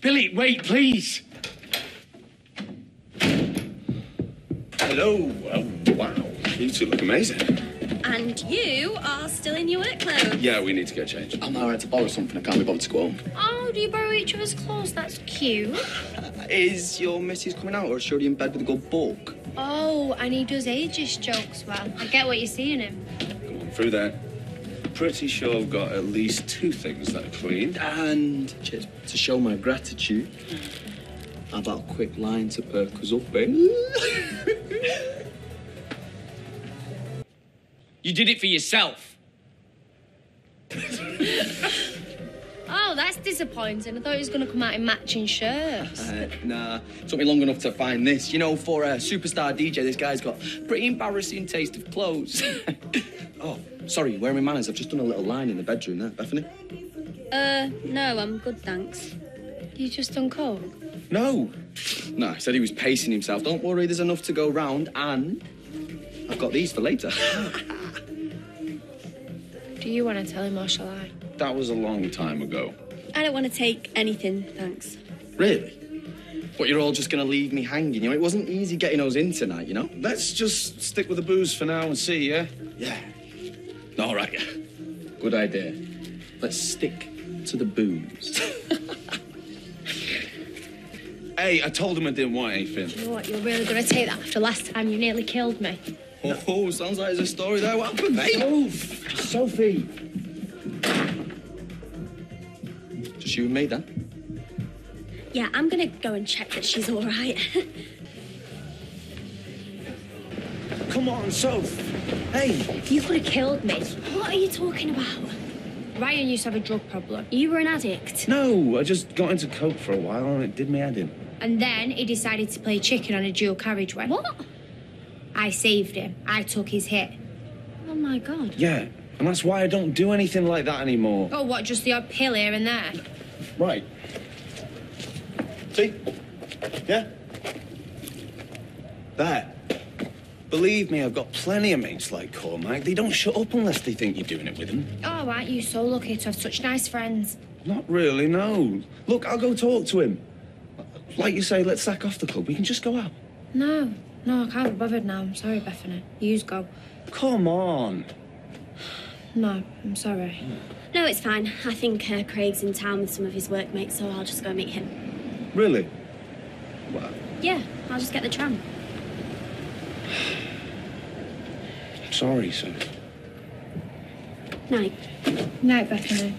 Billy, wait, please. Hello. Oh, wow. You two look amazing. And you are still in your work clothes. Yeah, we need to get changed. I'm alright to borrow something. I can't be bothered to go home. Oh, do you borrow each other's clothes? That's cute. Uh, is your missus coming out or is she already in bed with a good bulk? Oh, and he does ageist jokes well. I get what you're seeing him. Come on, through there. Pretty sure I've got at least two things that are clean. And cheers, to show my gratitude, how about a quick line to perk us up, eh? You did it for yourself. Oh, that's disappointing. I thought he was going to come out in matching shirts. Uh, nah, took me long enough to find this. You know, for a superstar DJ, this guy's got pretty embarrassing taste of clothes. oh, sorry, where are my manners? I've just done a little line in the bedroom there, Bethany. Uh, no, I'm good, thanks. You just done coke? No. No, he said he was pacing himself. Don't worry, there's enough to go round, and I've got these for later. Do you want to tell him or shall I? That was a long time ago. I don't want to take anything, thanks. really? But you're all just gonna leave me hanging, you know? It wasn't easy getting us in tonight, you know? Let's just stick with the booze for now and see, yeah? Yeah. All right. Good idea. Let's stick to the booze. Hey, I told him I didn't want You anything. know what? You're really going to take that after last time you nearly killed me. oh, oh sounds like there's a story there. What happened, mate? Sophie. Just you and me, then? Yeah, I'm gonna go and check that she's all right. Come on, Soph. Hey. You could have killed me. what are you talking about? Ryan used to have a drug problem. You were an addict. No, I just got into coke for a while and it did me head in. And then he decided to play chicken on a dual carriageway. What? I saved him. I took his hit. Oh my god. Yeah, and that's why I don't do anything like that anymore. Oh, what? Just the odd pill here and there? Right. See? Yeah? There. Believe me, I've got plenty of mates like Cormac. They don't shut up unless they think you're doing it with them. Oh, aren't you so lucky to have such nice friends? Not really, no. Look, I'll go talk to him. Like you say, let's sack off the club. We can just go out. No, no, I can't be bothered now. I'm sorry, Bethany. Yous go. Come on. No, I'm sorry. No, it's fine. I think uh, Craig's in town with some of his workmates, so I'll just go meet him. Really? Well, Yeah, I'll just get the tram. Sorry, son. Night. Night, Bethany.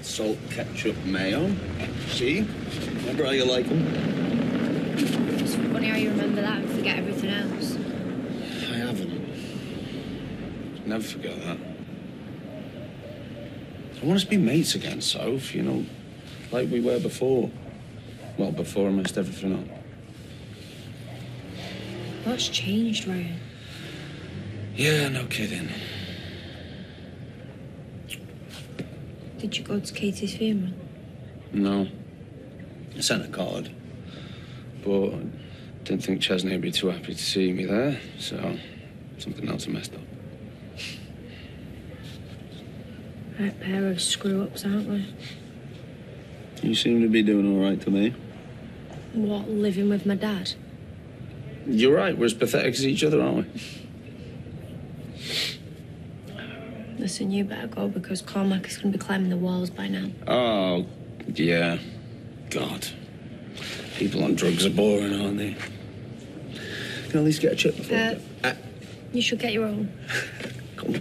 Salt, ketchup, mayo. See? Remember how you like them? It's funny how you remember that and forget everything else. I haven't. Never forget that. I want us to be mates again, Soph, you know, like we were before. Well, before I messed everything up. What's changed, Ryan? Yeah, no kidding. Did you go to Katie's funeral? No. I sent a card. But didn't think Chesney would be too happy to see me there, so something else I messed up. A pair of screw ups, aren't we? You seem to be doing all right to me. What, living with my dad? You're right, we're as pathetic as each other, aren't we? Listen, you better go because Cormac is going to be climbing the walls by now. Oh, yeah. God. People on drugs are boring, aren't they? Can I at least get a chip before? Uh, you should get your own. Come on.